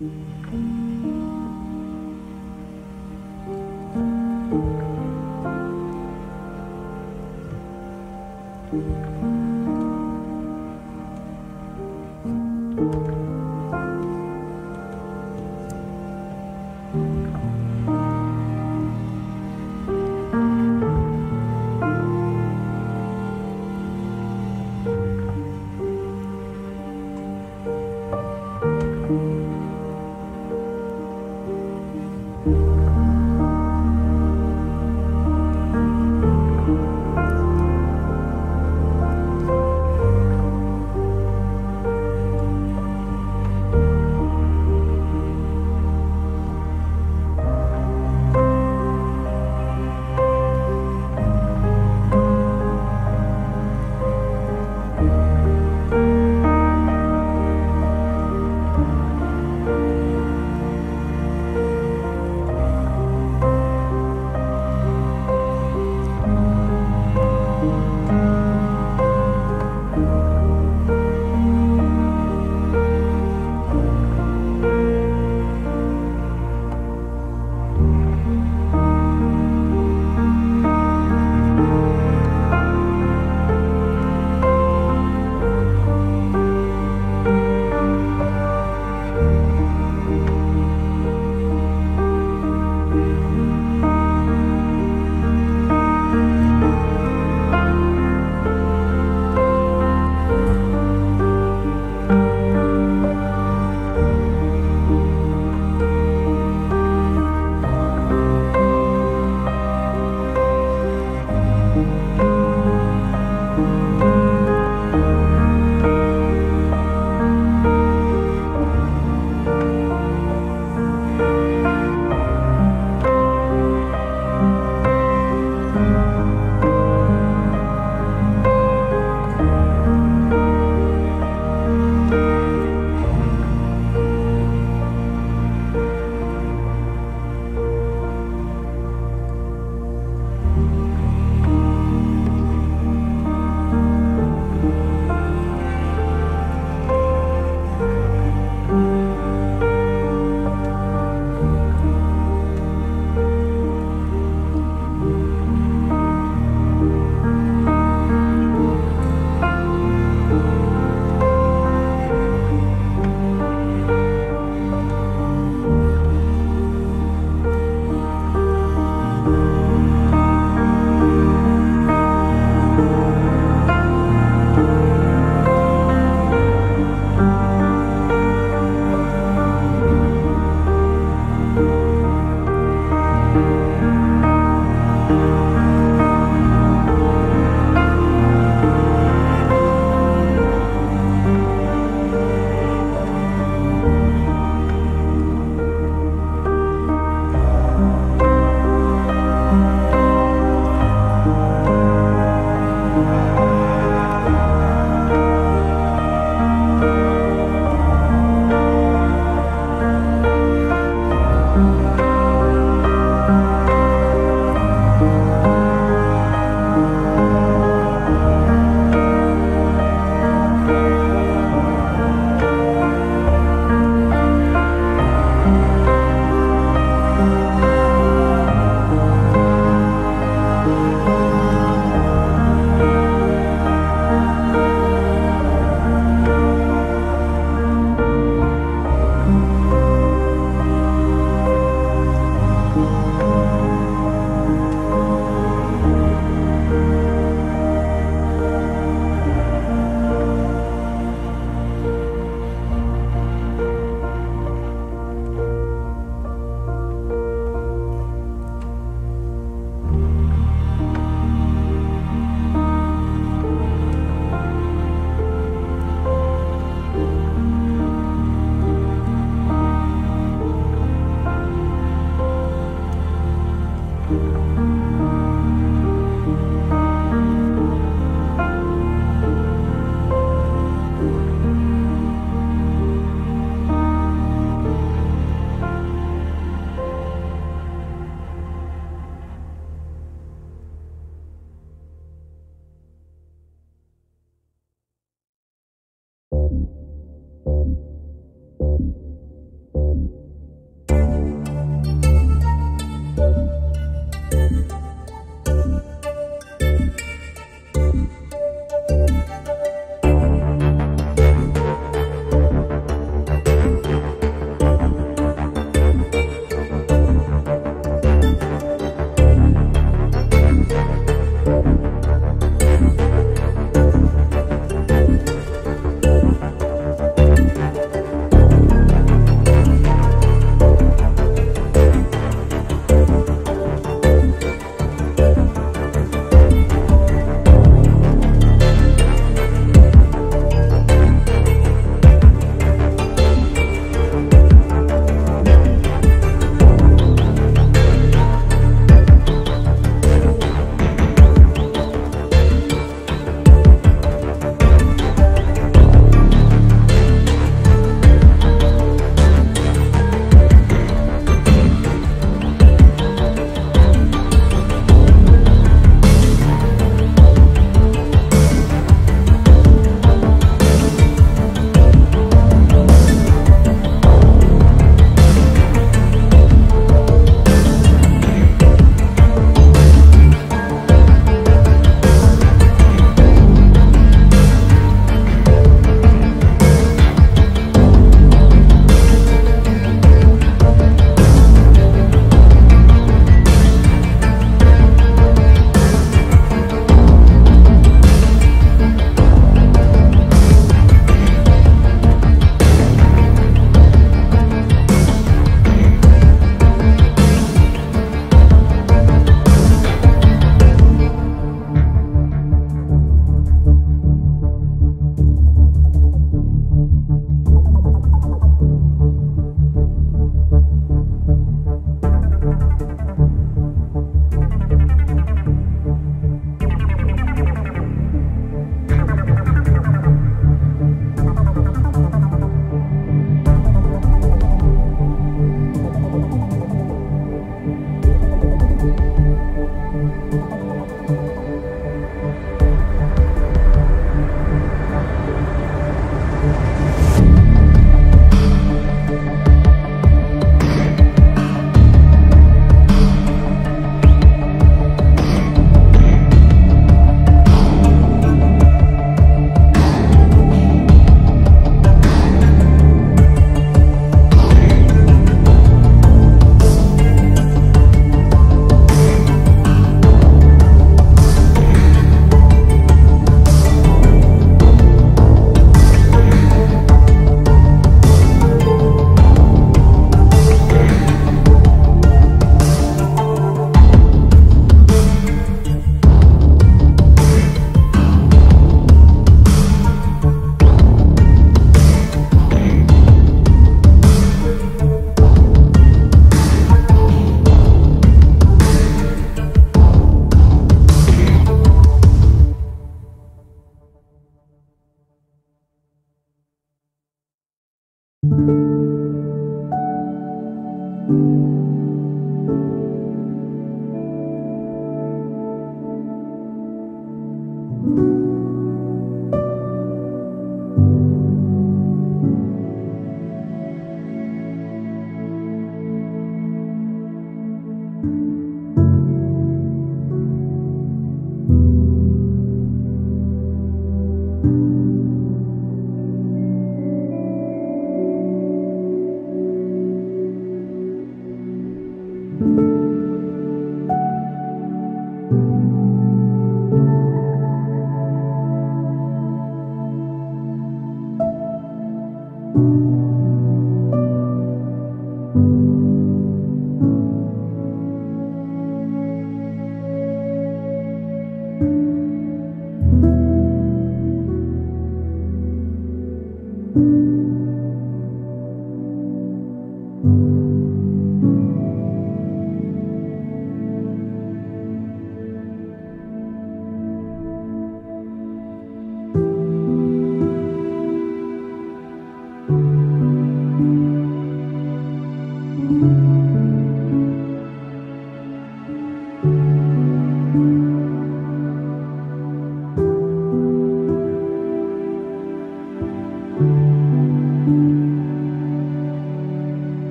thank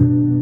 you.